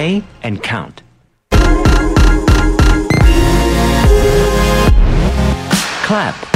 Play and count. Clap.